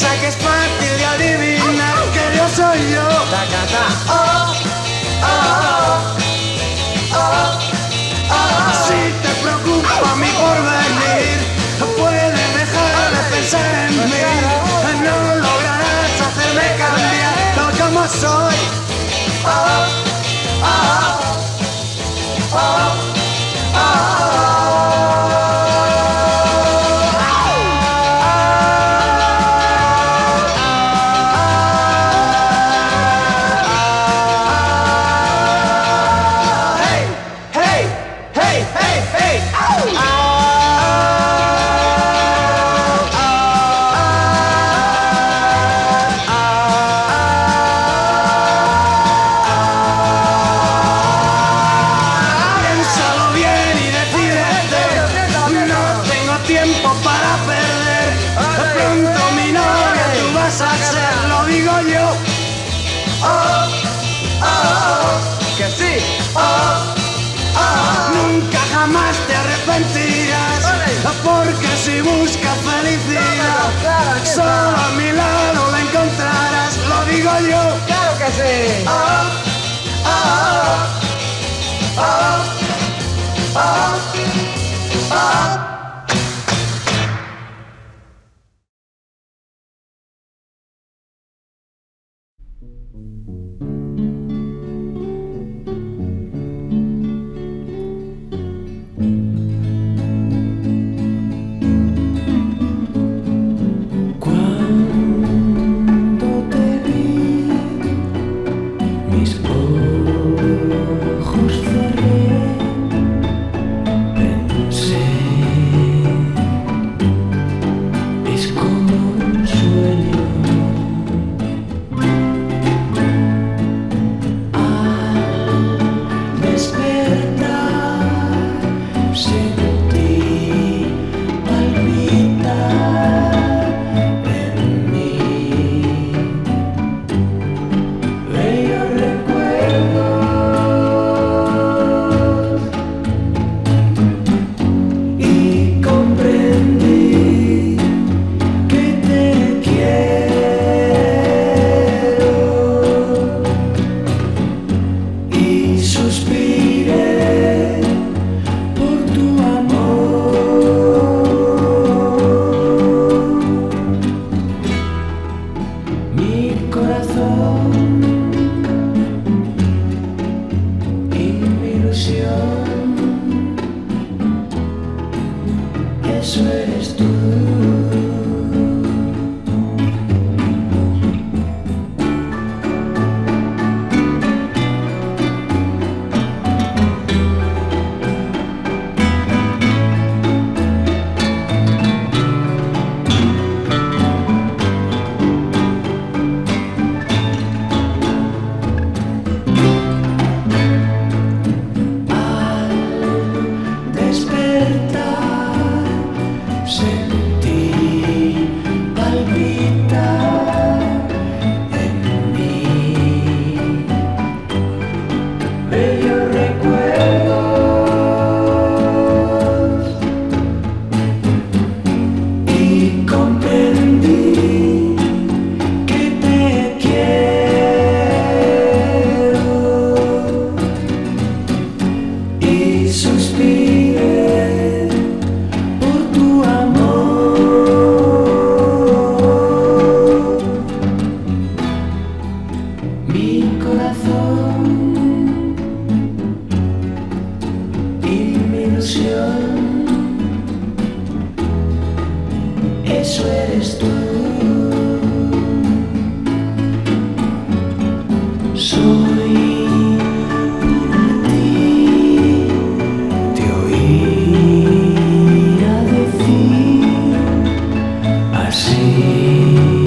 piensa que es fácil de adivinar que yo soy yo. Oh, oh, oh. Eso eres tú. Soy ti. Te oía decir así.